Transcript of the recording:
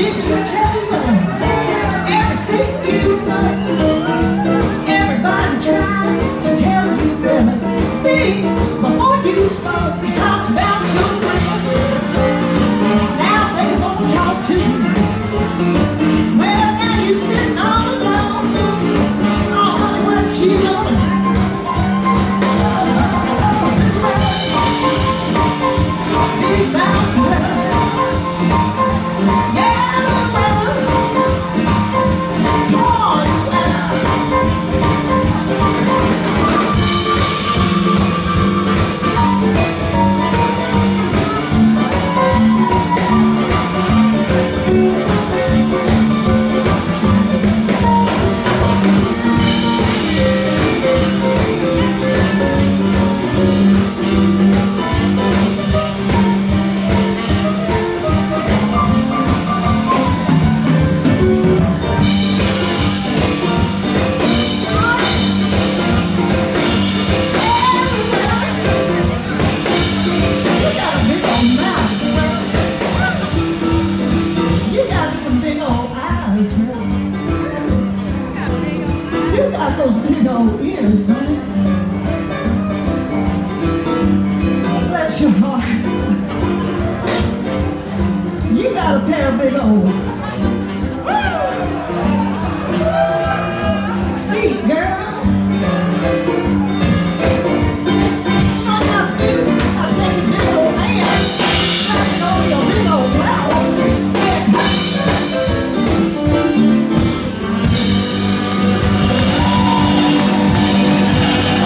Keep it Bless your heart. You got a pair of big old